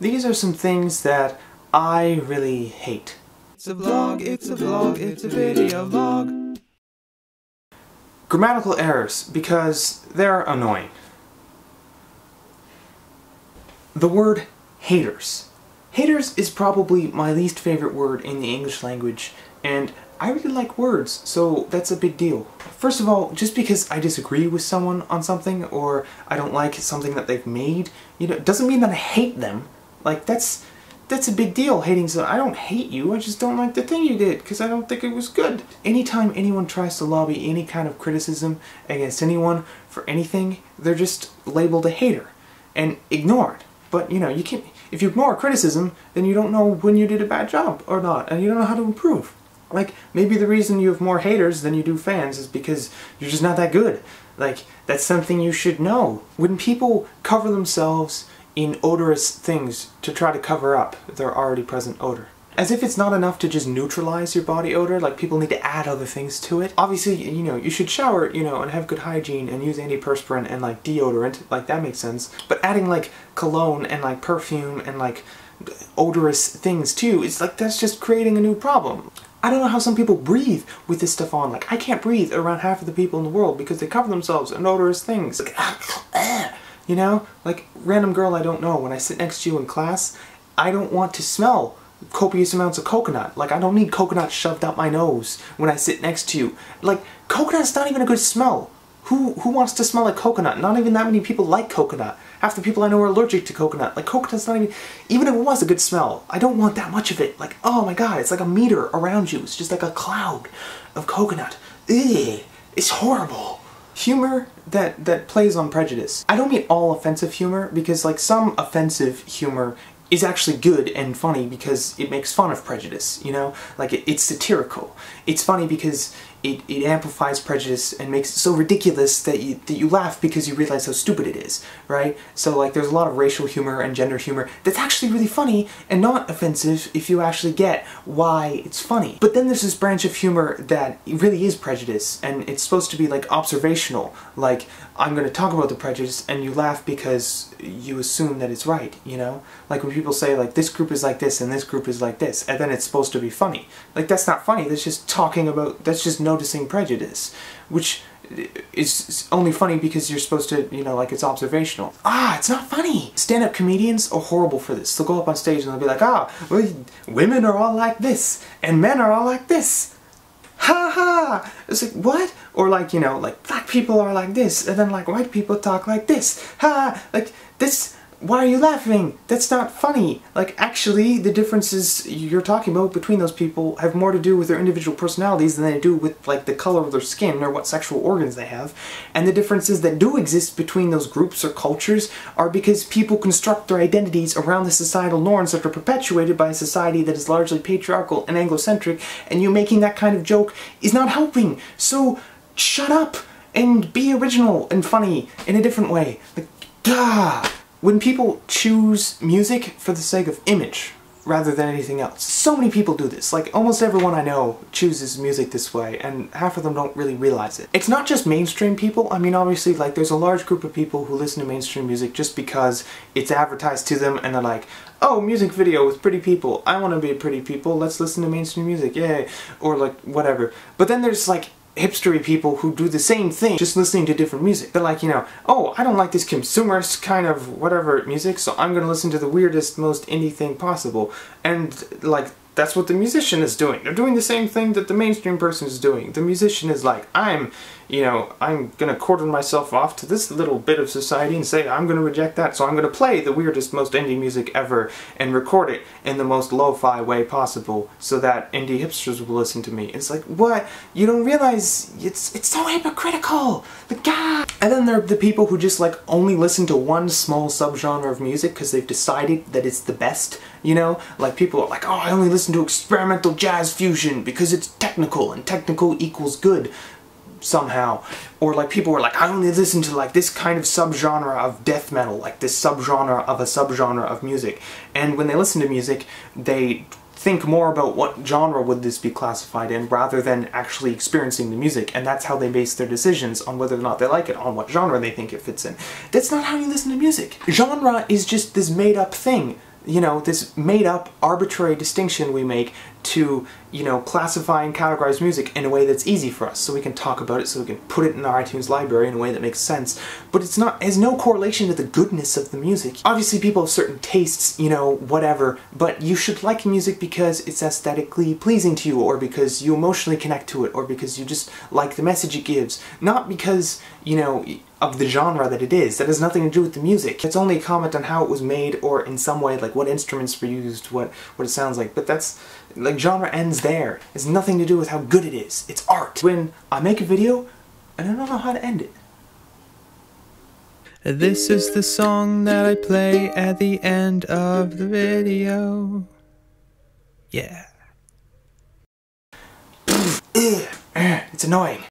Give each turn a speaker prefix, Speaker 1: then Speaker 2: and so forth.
Speaker 1: These are some things that I really hate.
Speaker 2: It's a vlog, it's a vlog, it's a video vlog.
Speaker 1: Grammatical errors, because they're annoying. The word haters. Haters is probably my least favorite word in the English language, and I really like words, so that's a big deal. First of all, just because I disagree with someone on something, or I don't like something that they've made, you know, doesn't mean that I hate them. Like, that's that's a big deal, hating so I don't hate you, I just don't like the thing you did, because I don't think it was good. Anytime anyone tries to lobby any kind of criticism against anyone for anything, they're just labeled a hater and ignored. But, you know, you can't, if you ignore criticism, then you don't know when you did a bad job or not, and you don't know how to improve. Like, maybe the reason you have more haters than you do fans is because you're just not that good. Like, that's something you should know. When people cover themselves in odorous things to try to cover up their already present odor. As if it's not enough to just neutralize your body odor, like people need to add other things to it. Obviously, you know, you should shower, you know, and have good hygiene and use antiperspirant and like deodorant, like that makes sense. But adding like cologne and like perfume and like odorous things too, it's like that's just creating a new problem. I don't know how some people breathe with this stuff on. Like, I can't breathe around half of the people in the world because they cover themselves in odorous things. Like, you know? Like, random girl I don't know, when I sit next to you in class, I don't want to smell copious amounts of coconut. Like, I don't need coconut shoved up my nose when I sit next to you. Like, coconut's not even a good smell. Who, who wants to smell like coconut? Not even that many people like coconut. Half the people I know are allergic to coconut. Like, coconut's not even... Even if it was a good smell, I don't want that much of it. Like, oh my god, it's like a meter around you. It's just like a cloud of coconut. Ugh, it's horrible humor that that plays on prejudice. I don't mean all offensive humor because like some offensive humor is actually good and funny because it makes fun of prejudice, you know? Like, it, it's satirical. It's funny because it, it amplifies prejudice and makes it so ridiculous that you, that you laugh because you realize how stupid it is, right? So, like, there's a lot of racial humor and gender humor that's actually really funny and not offensive if you actually get why it's funny. But then there's this branch of humor that really is prejudice, and it's supposed to be, like, observational. Like, I'm to talk about the prejudice, and you laugh because you assume that it's right, you know? Like, when people say, like, this group is like this and this group is like this, and then it's supposed to be funny. Like, that's not funny, that's just talking about, that's just noticing prejudice, which is only funny because you're supposed to, you know, like it's observational. Ah, it's not funny! Stand-up comedians are horrible for this. They'll go up on stage and they'll be like, ah, women are all like this, and men are all like this. Ha ha! It's like, what? Or like, you know, like black people are like this, and then like white people talk like this. Ha! Like, this why are you laughing? That's not funny. Like, actually, the differences you're talking about between those people have more to do with their individual personalities than they do with, like, the color of their skin or what sexual organs they have. And the differences that do exist between those groups or cultures are because people construct their identities around the societal norms that are perpetuated by a society that is largely patriarchal and anglocentric, and you making that kind of joke is not helping. So, shut up and be original and funny in a different way. Like, duh! When people choose music for the sake of image rather than anything else. So many people do this. Like, almost everyone I know chooses music this way, and half of them don't really realize it. It's not just mainstream people. I mean, obviously, like, there's a large group of people who listen to mainstream music just because it's advertised to them, and they're like, oh, music video with pretty people. I want to be pretty people. Let's listen to mainstream music. Yay. Or, like, whatever. But then there's, like, hipstery people who do the same thing, just listening to different music. They're like, you know, oh, I don't like this consumerist kind of whatever music, so I'm gonna listen to the weirdest, most indie thing possible. And, like, that's what the musician is doing. They're doing the same thing that the mainstream person is doing. The musician is like, I'm, you know, I'm gonna quarter myself off to this little bit of society and say I'm gonna reject that, so I'm gonna play the weirdest, most indie music ever and record it in the most lo-fi way possible so that indie hipsters will listen to me. It's like, what? You don't realize it's it's so hypocritical! The God! Are the people who just like only listen to one small subgenre of music because they've decided that it's the best, you know? Like people are like, oh, I only listen to experimental jazz fusion because it's technical and technical equals good somehow. Or like people were like, I only listen to like this kind of subgenre of death metal, like this subgenre of a subgenre of music. And when they listen to music, they think more about what genre would this be classified in rather than actually experiencing the music and that's how they base their decisions on whether or not they like it, on what genre they think it fits in. That's not how you listen to music. Genre is just this made up thing you know, this made up arbitrary distinction we make to, you know, classify and categorize music in a way that's easy for us. So we can talk about it, so we can put it in our iTunes library in a way that makes sense. But it's not, has no correlation to the goodness of the music. Obviously people have certain tastes, you know, whatever, but you should like music because it's aesthetically pleasing to you, or because you emotionally connect to it, or because you just like the message it gives. Not because, you know, of the genre that it is. That has nothing to do with the music. It's only a comment on how it was made or in some way like what instruments were used, what, what it sounds like. But that's, like genre ends there. It's nothing to do with how good it is. It's art. When I make a video and I don't know how to end it.
Speaker 2: This is the song that I play at the end of the video. Yeah.
Speaker 1: It's annoying.